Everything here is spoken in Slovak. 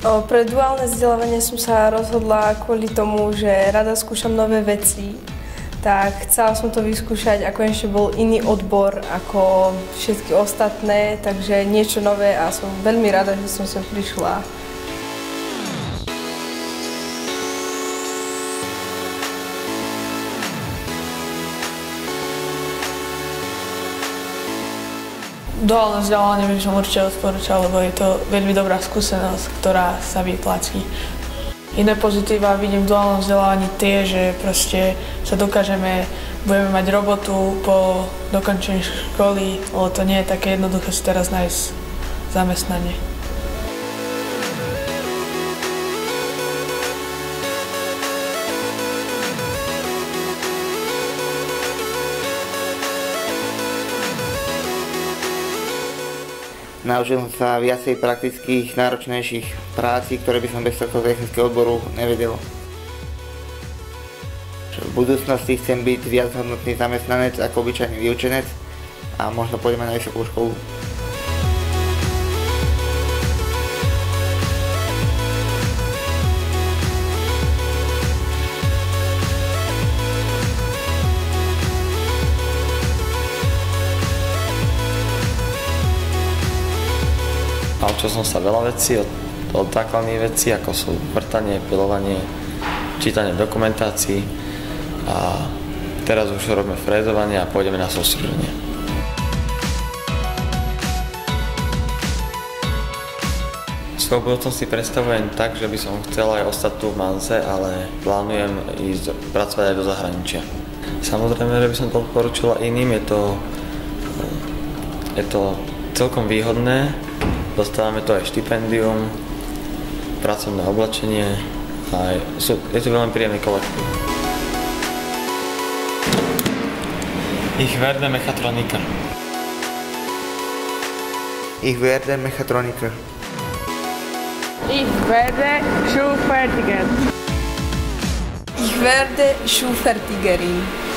Pre duálne vzdelávanie som sa rozhodla kvôli tomu, že rada skúšam nové veci. Tak chcela som to vyskúšať a konečne bol iný odbor ako všetky ostatné, takže niečo nové a som veľmi rada, že som sem prišla. Duálne vzdelávanie by som určite odporúčal, lebo je to veľmi dobrá skúsenosť, ktorá sa vyplatí. Iné pozitíva vidím v duálnom vzdelávaní tie, že proste sa dokážeme, budeme mať robotu po dokončení školy, lebo to nie je také jednoduché si teraz nájsť zamestnanie. Naučil som sa viacej praktických, náročnejších práci, ktoré by som bez tohto technického odboru nevedel. V budúcnosti chcem byť viac hodnotný zamestnanec ako obyčajný vyučenec a možno pôjdeme na vysokú školu. Naučil som sa veľa vecí, od, od základných vecí, ako sú vrtanie, pilovanie, čítanie dokumentácií a teraz už robíme frézovanie a pôjdeme na sústredenie. Svoju budúcnosť si predstavujem tak, že by som chcel aj ostať tu v Manze, ale plánujem ísť pracovať aj do zahraničia. Samozrejme, že by som to odporúčila iným, je to, je to celkom výhodné, Dostávame to aj štipendium, pracovné oblečenie a je, je to veľmi príjemný kolektív. Ich werde Mechatroniker. Ich werde Mechatroniker. Ich werde Schuhfertiger. Ich werde Schuhfertigerin.